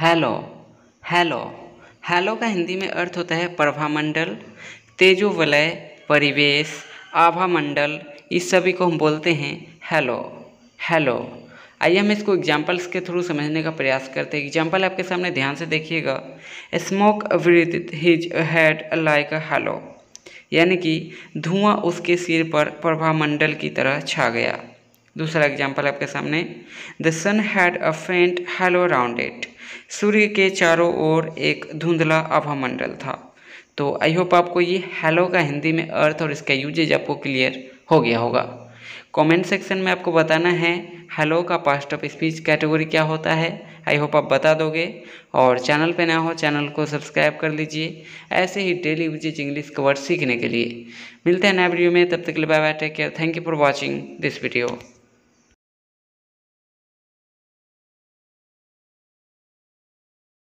Hello, hello. Hello का हिंदी में अर्थ होता है प्रभामंडल, तेजोवलय, परिवेश आभा मंडल इस सभी को हम बोलते हैं हेलो। हेलो। आइए हम इसको एग्जाम्पल्स के थ्रू समझने का प्रयास करते हैं। एग्ज़ाम्पल आपके सामने ध्यान से देखिएगा। Smoke with his head like halo यानी कि धुआँ उसके सिर पर प्रभामंडल की तरह छा गया। दूसरा एग्ज़ाम्पल आपके सामने। The sun had a faint halo round it सूर्य के चारों ओर एक धुंधला आभामंडल था। तो आई होप आपको ये हेलो का हिंदी में अर्थ और इसका यूजेज आपको क्लियर हो गया होगा। कमेंट सेक्शन में आपको बताना है, हेलो का पास्ट ऑफ़ स्पीच कैटेगरी क्या होता है? आई होप आप बता दोगे। और चैनल पे ना हो चैनल को सब्सक्राइब कर लीजिए। ऐसे ही डेली यूजेज इंग्लिश का वर्ड सीखने के लिए। मिलते हैं नए वीडियो में, तब तक के लिए bye bye take care thank you for watching this video